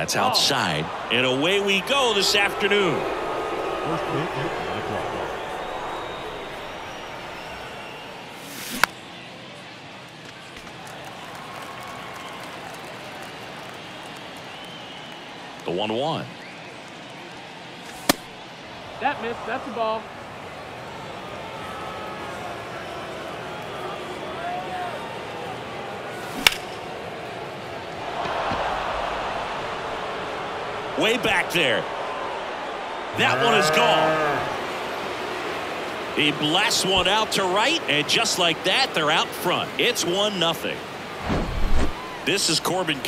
That's outside. And away we go this afternoon. First pitch at 9 o'clock. The 1 1. That missed. That's the ball. Way back there. That one is gone. He blasts one out to right, and just like that, they're out front. It's 1 nothing. This is Corbin.